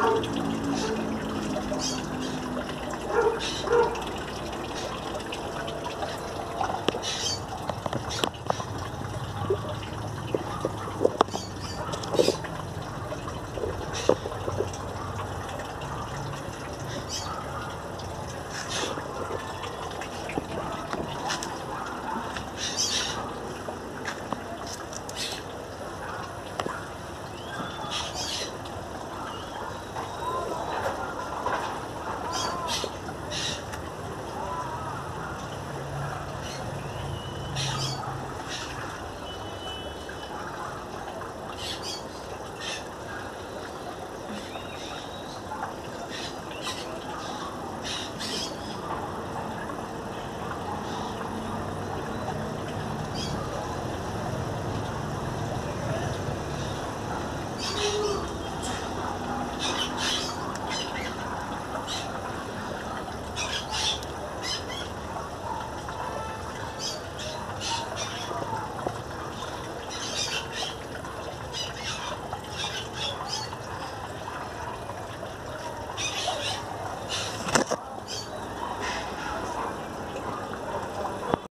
Tchau.